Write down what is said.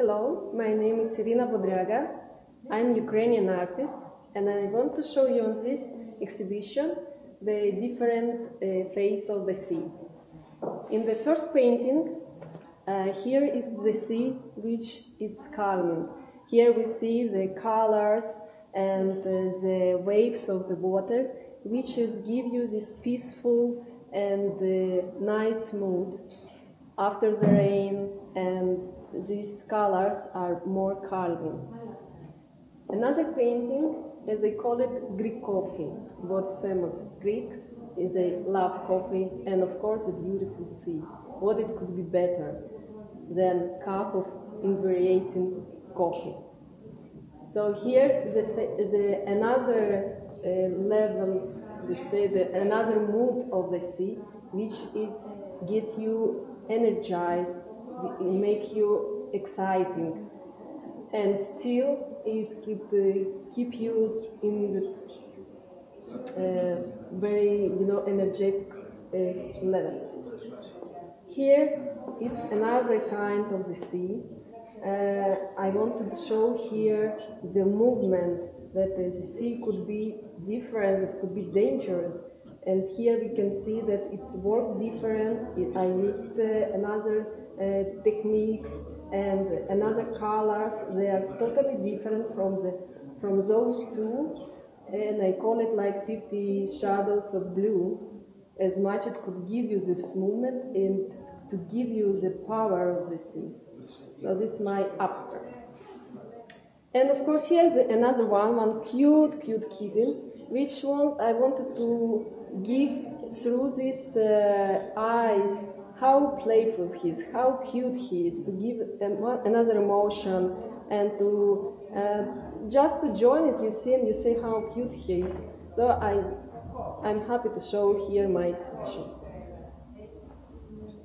Hello, my name is Irina Bodryaga. I'm a Ukrainian artist and I want to show you on this exhibition the different uh, face of the sea. In the first painting, uh, here is the sea which it's calming. Here we see the colors and uh, the waves of the water which is give you this peaceful and uh, nice mood after the rain and these colors are more calming. Another painting, as they call it, Greek coffee. What's famous Greeks is a love coffee and of course a beautiful sea. What it could be better than cup of infuriating coffee. So here the, the another uh, level, let's say the another mood of the sea, which it's get you energized, make you exciting, and still it keep uh, keep you in the uh, very you know energetic uh, level. Here it's another kind of the sea. Uh, I want to show here the movement that the sea could be different, it could be dangerous, and here we can see that it's work different. I used uh, another techniques and another colors. They are totally different from the from those two, and I call it like 50 shadows of blue. As much it could give you this movement and to give you the power of the sea. So this is my abstract. And of course, here's another one, one cute, cute kitten, which one I wanted to give through these uh, eyes how playful he is, how cute he is, to give another emotion and to uh, just to join it. You see and you say how cute he is. So I, I'm happy to show here my exhibition.